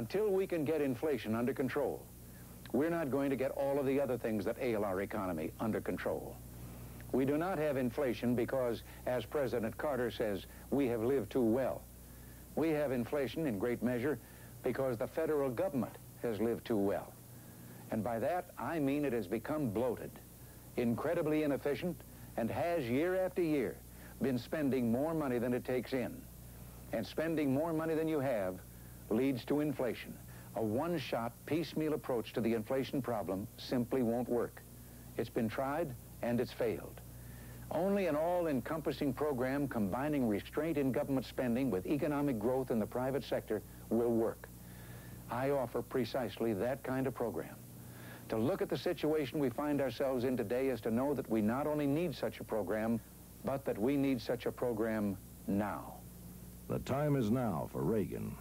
Until we can get inflation under control, we're not going to get all of the other things that ail our economy under control. We do not have inflation because, as President Carter says, we have lived too well. We have inflation in great measure because the federal government has lived too well. And by that, I mean it has become bloated, incredibly inefficient, and has year after year been spending more money than it takes in. And spending more money than you have leads to inflation. A one-shot, piecemeal approach to the inflation problem simply won't work. It's been tried, and it's failed. Only an all-encompassing program combining restraint in government spending with economic growth in the private sector will work. I offer precisely that kind of program. To look at the situation we find ourselves in today is to know that we not only need such a program, but that we need such a program now. The time is now for Reagan